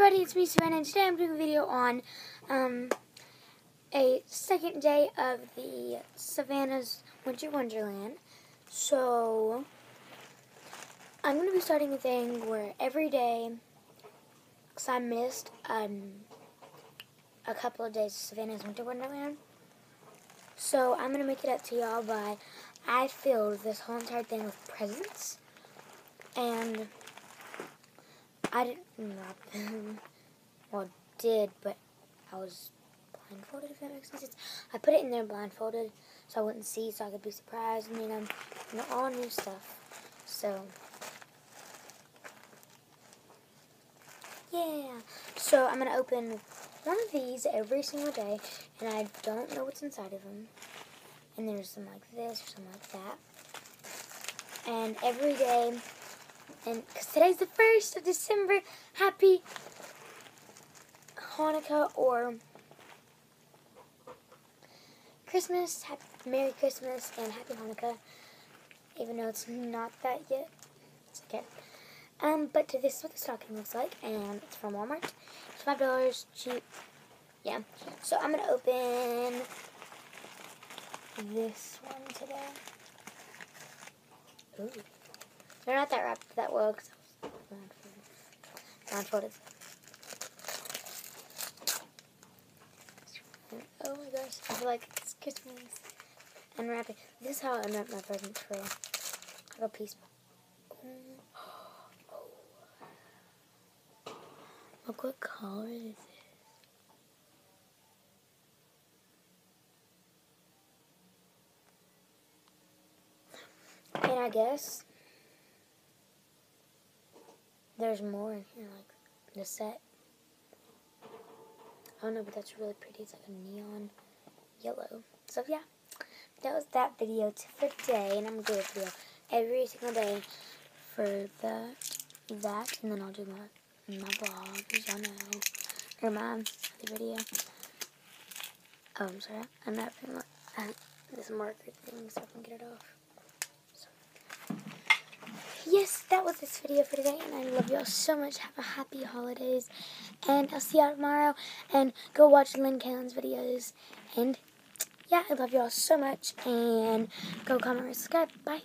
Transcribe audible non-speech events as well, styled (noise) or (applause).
everybody, it's me Savannah and today I'm doing a video on um, a second day of the Savannah's Winter Wonderland. So, I'm going to be starting a thing where every day, because I missed um, a couple of days of Savannah's Winter Wonderland, so I'm going to make it up to y'all by I filled this whole entire thing with presents, and I didn't. (laughs) Well, did, but I was blindfolded, if that makes sense. I put it in there blindfolded so I wouldn't see, so I could be surprised. And, you know, you know all new stuff. So, yeah. So, I'm going to open one of these every single day, and I don't know what's inside of them. And there's some like this, or some like that. And every day and because today's the 1st of December, happy Hanukkah or Christmas, happy, Merry Christmas, and Happy Hanukkah. Even though it's not that yet, it's okay. Um, but this is what the stocking looks like, and it's from Walmart. It's five dollars, cheap. Yeah. So I'm gonna open this one today. Ooh. They're not that wrapped that I was blindfolded. Oh my gosh, I feel like it's Christmas. Unwrapping. This is how I unwrap my presents for I have a piece. Look what color is this? And I guess there's more in here, like the set. I don't know, but that's really pretty. It's like a neon yellow. So yeah, that was that video for today, and I'm gonna do a video every single day for the that, and then I'll do my my blog, as y'all know, or my video. Oh, I'm sorry, I'm not putting uh, this marker thing so I can get it off that was this video for today, and I love y'all so much. Have a happy holidays, and I'll see y'all tomorrow, and go watch Lynn Kalen's videos, and yeah, I love y'all so much, and go comment, subscribe, bye.